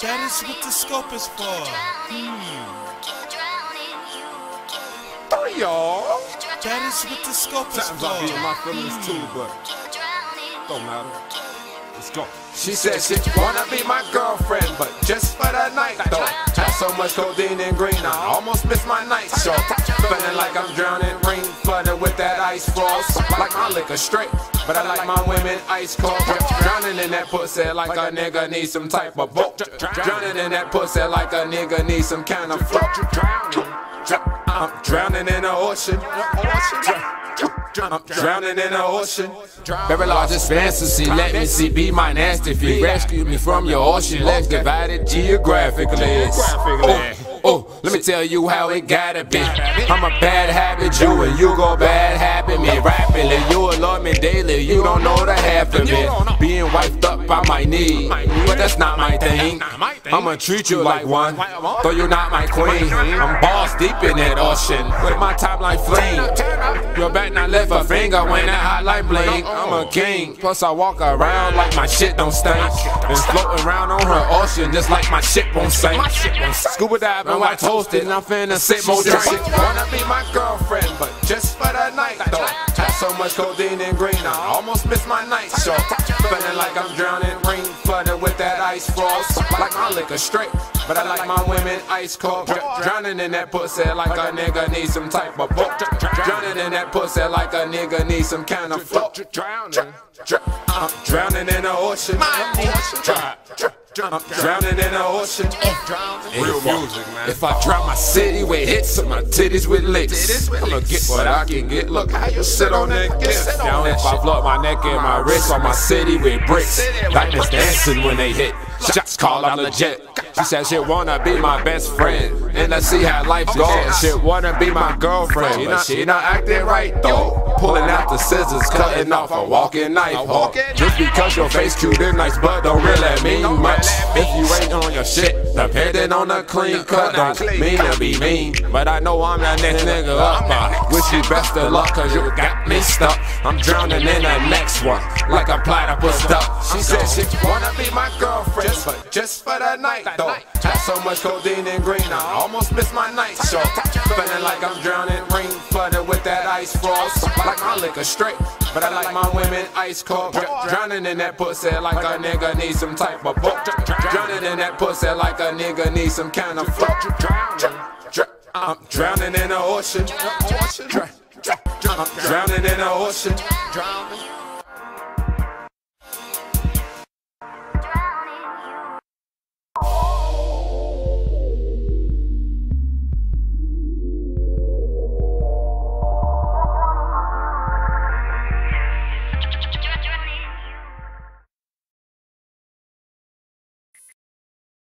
That is what the scope is for. Hmm. Oh, y'all. That is what the scope is Sometimes I be in for. my feelings too, but don't matter. Let's go. She said she wanna be my girlfriend, but just for the night though. Had so much codeine and green, I almost missed my night show. Feeling like I'm drowning, rain flooded with that ice frost. Like my liquor straight, but I like my women ice cold. Drowning in that pussy like a nigga need some type of boat. Drowning in that pussy like a nigga need some kind of float. I'm drowning in the ocean. I'm drowning in the ocean. Very largest fantasy, let me see, be my nasty feet. Rescue me from your ocean legs divided geographically. Oh, oh, let me tell you how it gotta be. I'm a bad habit, you and you go bad habit me rapidly. You love me daily, you don't know the half of it. Being wiped up, I might need, but that's not my thing. I'ma treat you like one, though you're not my queen. I'm balls deep in that ocean with my top line fling. You bet not lift a finger when that hotline blink. I'm a king, plus I walk around like my shit don't stink. And floating around on her ocean just like my shit won't sink. Scuba diving while toasted, and I'm finna sip more drink. Wanna be my girlfriend, but just for the night though. So much codeine and green, I almost missed my night show. Feeling like I'm drowning, rain flooded with that ice frost. Like my liquor straight, but I like my women ice cold. Dr- Drowning in that pussy like a nigga need some type of boat. Drowning in that pussy like a nigga need some kind of float. Drowning. I'm uh, drowning in the ocean. I'm drowning in the ocean. Real If I- music, man. If I drown my city with hits and my titties with licks, I'ma get what I can get. Look how you sit on that gift. Down if I flood my neck and my wrist on my city with bricks. Diamonds dancing when they hit. Shots call, I'm legit. She said she wanna be my best friend. And let's see how life goes. She wanna be my girlfriend, but she not acting right though. Pulling out the scissors, cutting off a walking knife. Oh, just because your face cute and nice, but don't really mean much. If you ain't on your shit, depending on the clean cut, don't mean to be mean. But I know I'm that next nigga up. I wish you best of luck, cause you got me stuck. I'm drowning in the next one, like a platypus duck. She said she wanna be my girlfriend, but just for the night though. Had so much codeine and green, I almost missed my night show. Feeling like I'm drowning, rain flooded with that ice frost. Like my liquor straight, but I like my women ice cold. Dr- Drowning in that pussy like a nigga need some type of boat. Drowning in that pussy like a nigga need some kind of float. I'm drowning in the ocean. I'm drowning in the ocean.